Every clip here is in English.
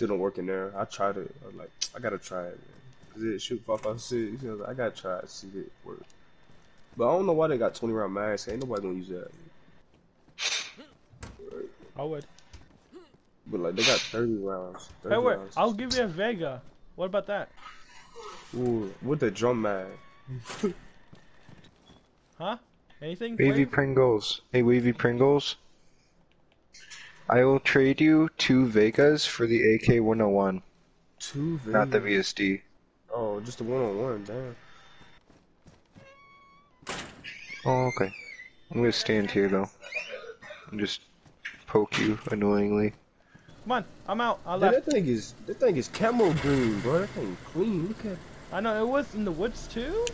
still don't work in there. I tried it. I was like, I gotta try it. Man. Cause it shoot five five six. You know, I gotta try it. See if it works. But I don't know why they got twenty round mags. Ain't nobody gonna use that. I would. But like they got thirty rounds. 30 Hey, wait. rounds. I'll give you a Vaiga. What about that? Ooh, with the drum mag. Huh? Anything? Wavy Pringles. Hey, Wavy Pringles. I will trade you two Vaigas for the AK 101, Two not the VSD. Oh, just the one on one. Damn. Oh, okay. I'm gonna stand here though. And just poke you annoyingly. Come on. I'm out. I Dude, left. that thing is that thing is camo green, bro. That thing clean. Look at. I know it was in the woods too.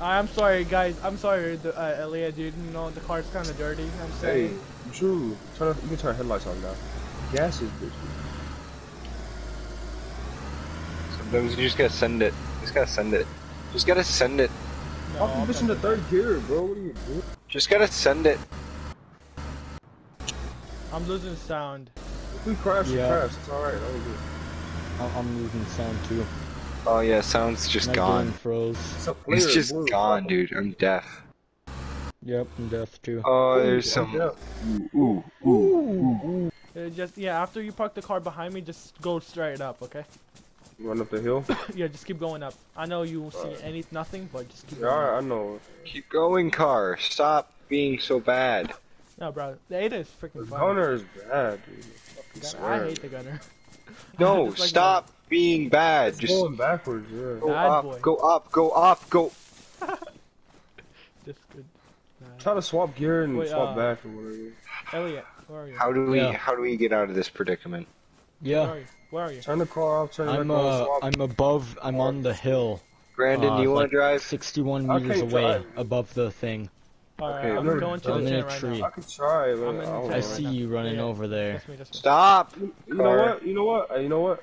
I'm sorry, guys. I'm sorry, the, uh, Elliot, dude. You know the car's kind of dirty. I'm Hey, saying. Drew, turn off, you can turn headlights on now. Gas is bitch. Sometimes you just gotta send it. Just gotta send it. Just gotta send it. No, I'm the bitch in the third gear, bro. What are you doing? Just gotta send it. I'm losing sound. If we crash, we Yeah. crash. It's alright. I don't do it. I'm, I'm losing sound too. Oh yeah, sound's just My gone. game froze. It's, a It's just bro. gone, dude. I'm deaf. Yep, I'm deaf too. Oh, Ooh, there's I'm some. deaf. Ooh, ooh, ooh. Uh, just yeah. After you park the car behind me, just go straight up, okay? Run up the hill. yeah, just keep going up. I know you won't see any nothing, but just keep Yeah, going. alright, Up. I know. Keep going, car. Stop being so bad. No, bro. The Ada is The freaking fun. gunner is bad, dude. Fucking Gun- I hate the gunner. No, like stop being bad. It's Just going backwards, yeah. go Bad up, go up, go up, go. Just good. Nah. Try to swap gear and Wait, swap uh, back or whatever. Elliot, where are you? How do we? Yeah. How do we get out of this predicament? Where Yeah, are you? Where are you? Turn the car off, turn it I'm back on, uh, swap. I'm above. I'm on the hill. Brandon, Uh, do you want like to drive? 61 meters can't away drive. above the thing. Alright, Okay, I'm I'm gonna- going to I'm the in tent a tree. now. I could try, but I'm in I the don't tent I know. right see you running Yeah. over there. That's me, that's me. Stop. You know what? You know what? You know what?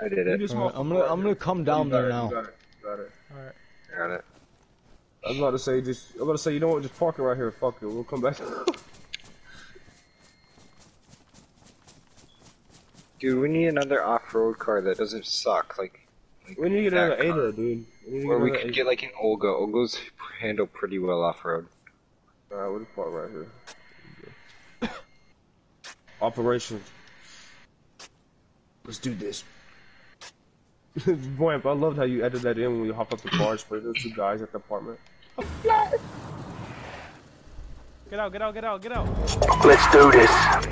I did it. just Alright, walk I'm gonna. I'm gonna come down got there it, now. Got it. Got it. Alright. Got it. I was about to say, just I was about to say, you know what? Just park it right here. Fuck it. We'll come back. Dude, we need another off-road car that doesn't suck. Like, like we need to get that another car. Ada, dude. We need to Or we another could Ada. get like an Olga. Olga's handle pretty well off-road. Alright, we'll just park right here. Operation. Let's do this. Boy, I loved how you added that in when we hopped up the car, sprayed those two guys at the apartment. Get out, get out, get out, get out. Let's do this.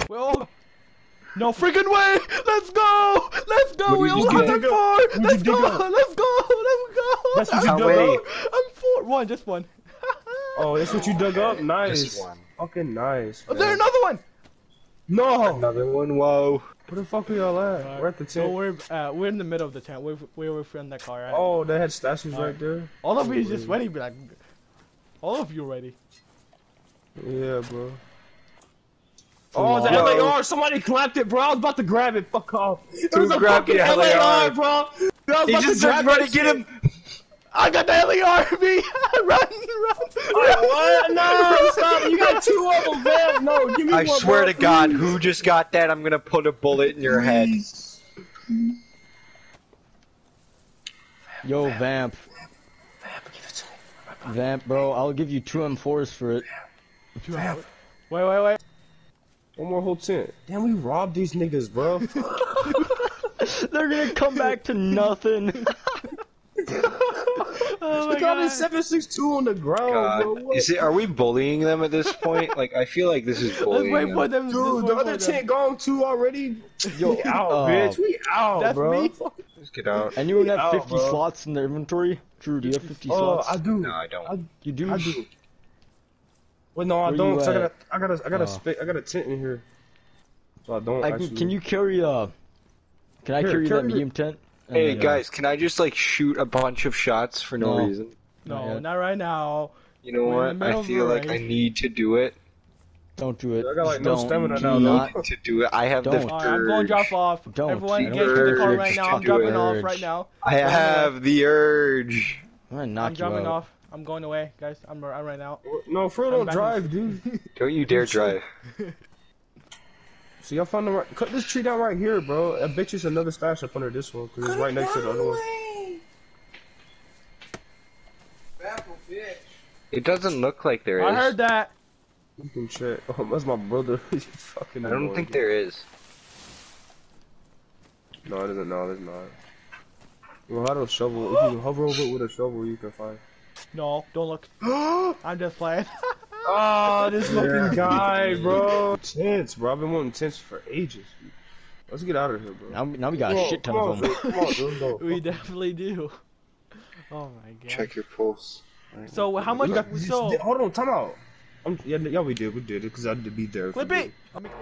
Well, no freaking way! Let's go! Let's go! We did all you have dig that up? far! Let's go! Let's go! Let's go! That's what you dug many? up? I'm four. One, just one. Oh, that's what you dug up? Nice. Just one. Fucking nice. Oh, man. there another one. No! Another one. Whoa. Where the fuck are y'all at? Uh, We're at the So tent. we're uh, we're in the middle of the tent. We're we're within that car. Right? Oh, they had statues Alright. right there? all of you is just ready. Be like, all of you ready. Yeah, bro. Oh, the what? LAR! Somebody clapped it, bro. I was about to grab it. Fuck off. It Who was a fucking the LAR, LAR? bro. I was He about just to grab "Ready, that get him." I got the LAR, me. run, run, run. What? No, stop. You got two of them, man. No, give me I one, swear bro, to God, who just got that? I'm gonna put a bullet in your head. Yo, Vamp. Vamp, Vamp give it to me. Vamp, bro, I'll give you two M4s for it. Vamp. Wait, wait, wait. One more whole tent. Damn, we robbed these niggas, bro. They're gonna come back to nothing. Oh we my got god. a 762 on the ground, bro. God, it? Are we bullying them at this point? Like, I feel like this is Let's bullying. wait for them. them. Dude, the other for them. tent gone too already. Yo, We out, uh, bitch. We out, That's bro. me. Let's get out. Anyone have Out, 50 bro. slots in their inventory? Drew, do you have 50 Oh, slots? I do. No, I don't. You do? I do. Wait, no, I Where don't. you 'cause I got at? a, I got a, I got a, Oh. spa- I got a tent in here. So I don't I actually. can, can you carry uh Can I Here, carry carry that medium tent? And Hey then, uh, guys, can I just like shoot a bunch of shots for no, No. reason? No, Not not right now. You know We're what? I feel the like I need to do it. Don't do it. I got, like, no Don't. stamina Do now, though. not. To do it. I have the Don't. Alright, I'm going to drop off. Don't. Everyone get don't to the car right now. I'm dropping off right now. I have the urge. I'm gonna knock I'm dropping off. I'm going away, guys. I'm, I'm right now. No, Fro I'm don't drive, dude. Don't you dare drive. So y'all found the right. Cut this tree down right here, bro. I bet you it's another stash up under this one because it's right next to the other one. It doesn't look like there is. I heard that. You can check. Oh, that's my brother. He's fucking. I don't annoying. think there is. No, it isn't. No, there's not. Well, how do a shovel? If you hover over it with a shovel, you can find. No, don't look. I'm just playing. Oh, this fucking guy, bro. Tense, bro. I've been wanting tense for ages. Let's get out of here, bro. Now, now we got Come a shit ton of them. On, we definitely do. Oh my god. Check your pulse. So how much? We got, So hold on, time out. I'm, yeah, yeah, we did, we did it because I had to be there. clip it. you. I mean-